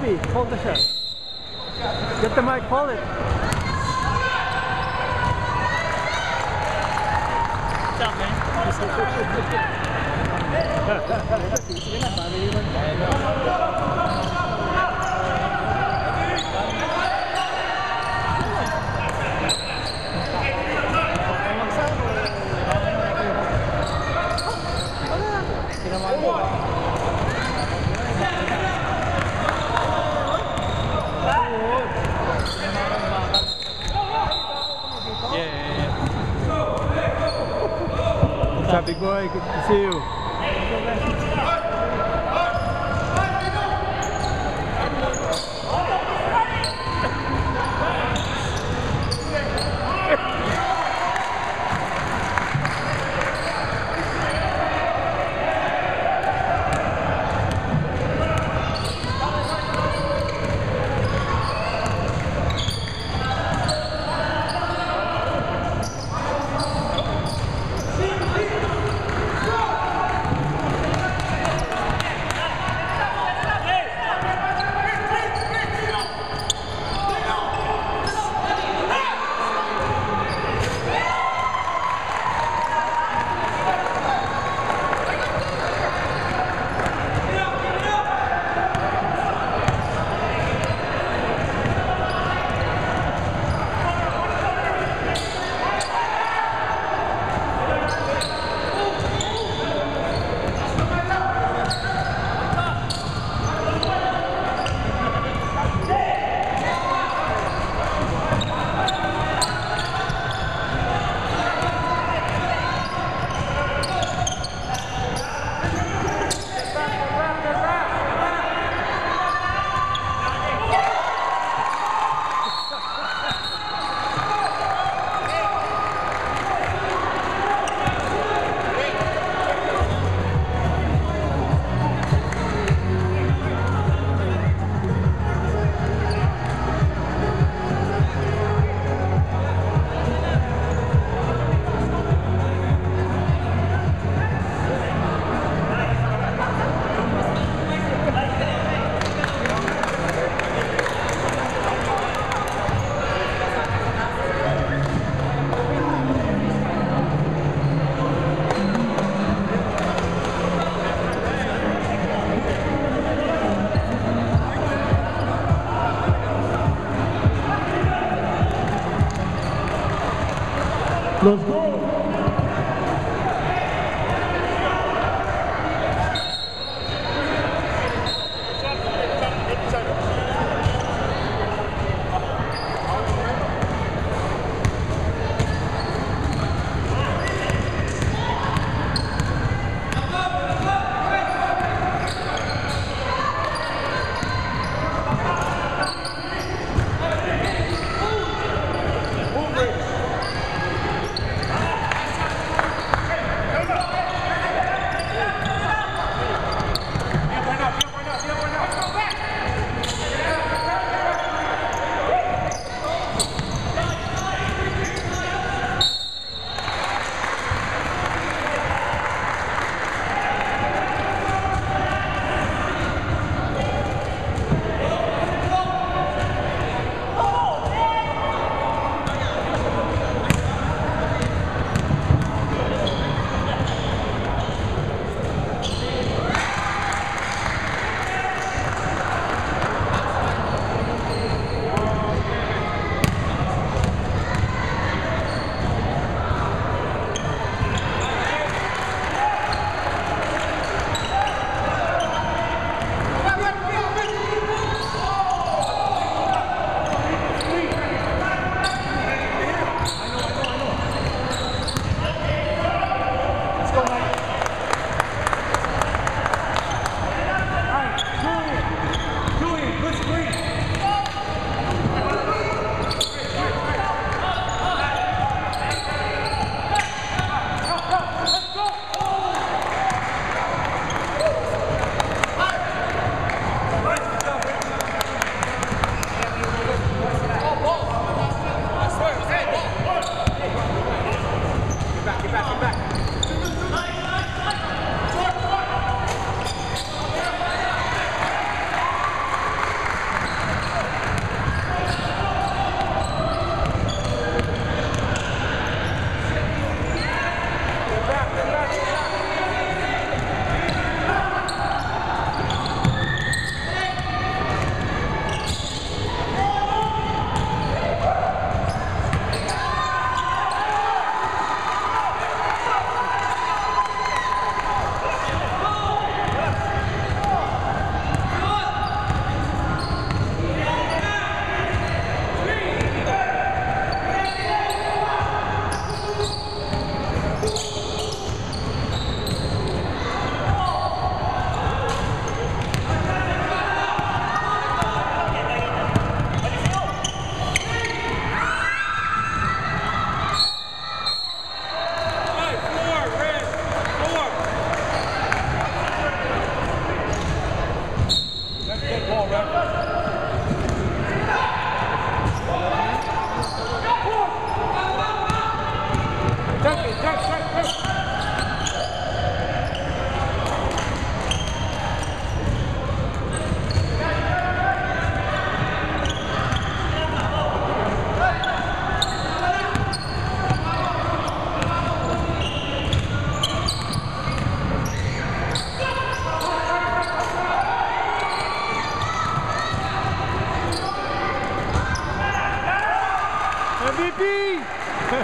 Bobby, hold the shot. Get the mic, hold it.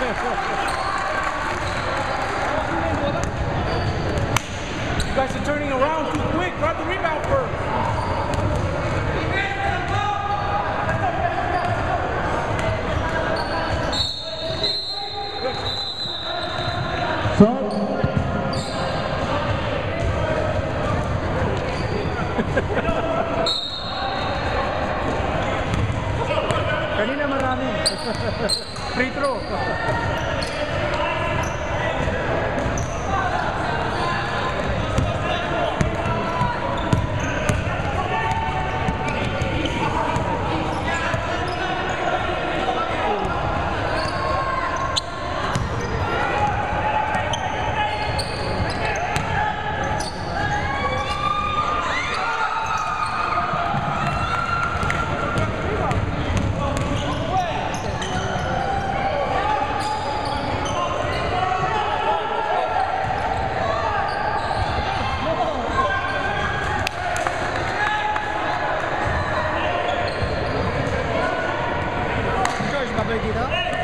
Thank you. 400이다?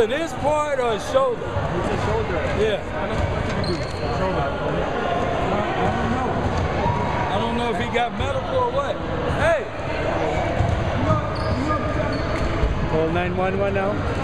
Either this part or his shoulder. It's his shoulder. Yeah. What do? Shoulder. I don't know. I don't know if he got medical or what. Hey! Call 911 now.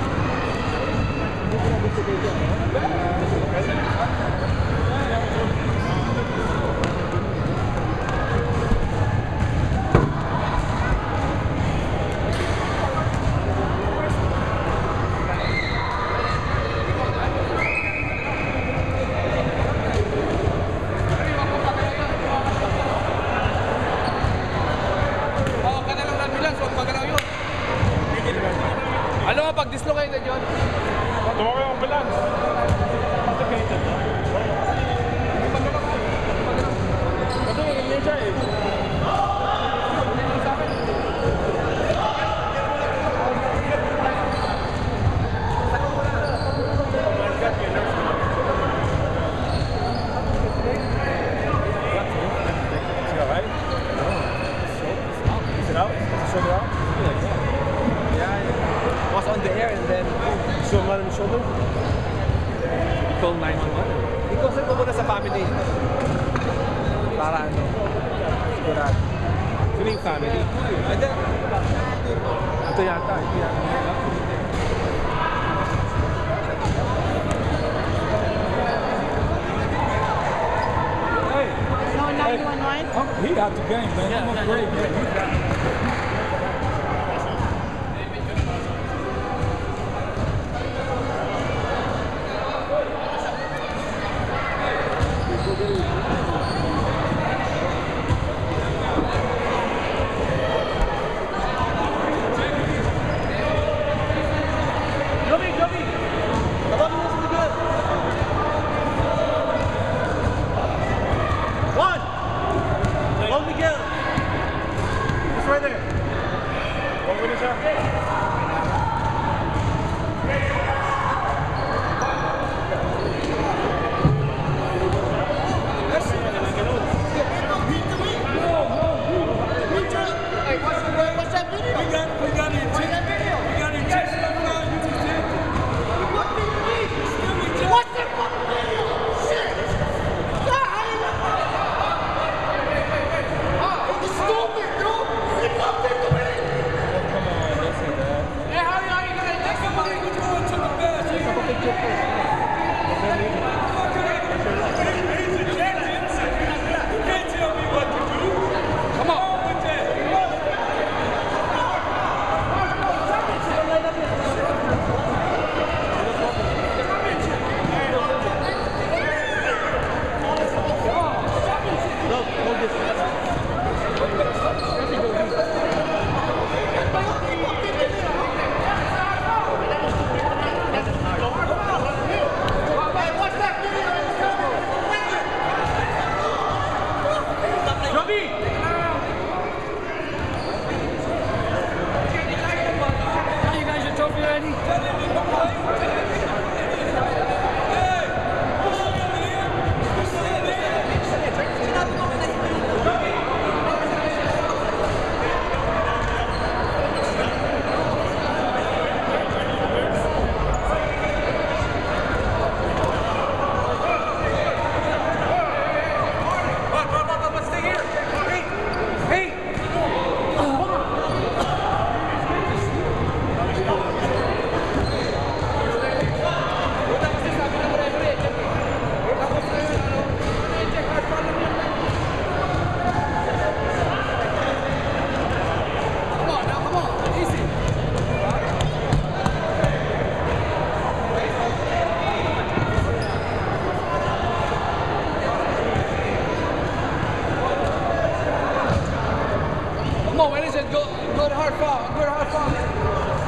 said, go, go to hard fall. go to hard fall.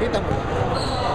Kita mula.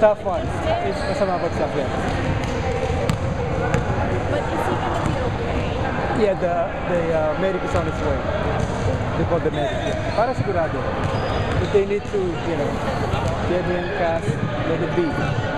Tough one. It's masama bagsak yan. But is he gonna be okay? Yeah, the, the uh, medic is on its way. They call the medic. Yeah. Para sigurado. If they need to, you know, get him cast, let it be.